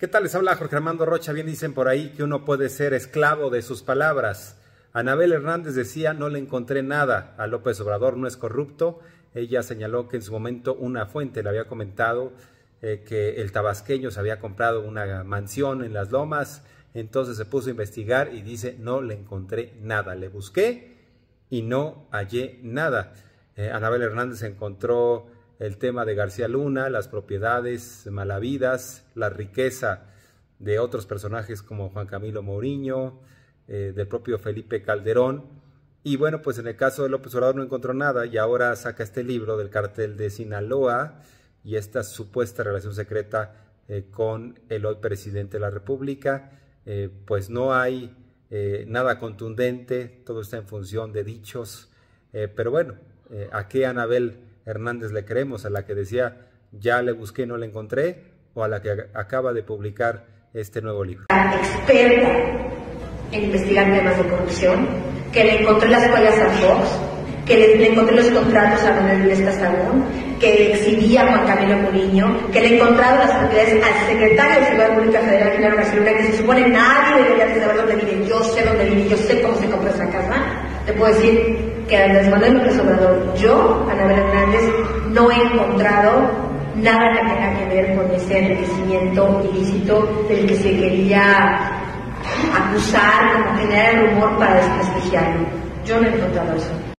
¿Qué tal? Les habla Jorge Armando Rocha. Bien dicen por ahí que uno puede ser esclavo de sus palabras. Anabel Hernández decía, no le encontré nada. A López Obrador no es corrupto. Ella señaló que en su momento una fuente le había comentado eh, que el tabasqueño se había comprado una mansión en las lomas. Entonces se puso a investigar y dice, no le encontré nada. Le busqué y no hallé nada. Eh, Anabel Hernández encontró el tema de García Luna, las propiedades malavidas, la riqueza de otros personajes como Juan Camilo Mourinho, eh, del propio Felipe Calderón. Y bueno, pues en el caso de López Obrador no encontró nada y ahora saca este libro del cartel de Sinaloa y esta supuesta relación secreta eh, con el hoy presidente de la República. Eh, pues no hay nada contundente, todo está en función de dichos. pero bueno, ¿a qué Anabel Hernández le creemos, a la que decía ya le busqué, no le encontré, o a la que acaba de publicar este nuevo libro. Experta en investigar temas de corrupción, que le encontré las joyas a Fox, que le, encontré los contratos a Manuel Luis Casagón, que exhibía a Juan Camilo Muriño, que le he encontrado las propiedades al secretario de Seguridad Pública Federal, Genaro García Luna, que se supone nadie debería saber dónde vive. Yo sé dónde vive, yo sé cómo se compró esa casa. Te puedo decir que Andrés Manuel López Obrador, yo, Anabel Hernández, no he encontrado nada que tenga que ver con ese enriquecimiento ilícito del que se quería acusar, como generar el rumor para desprestigiarlo. Yo no he encontrado eso.